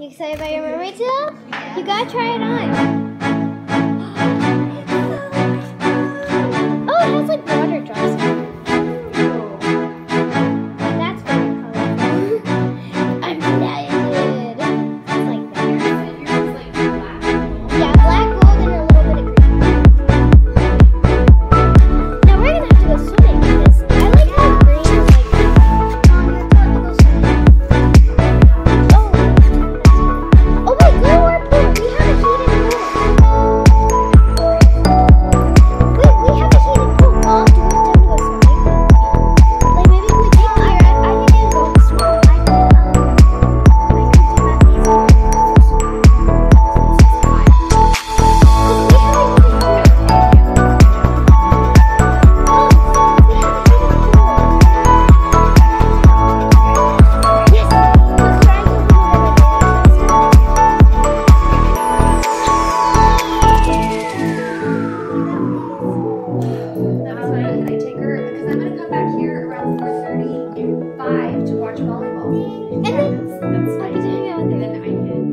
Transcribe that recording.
You excited about your mermaid tail? You gotta try it on. And then, that's nice. I do, yeah, I think I might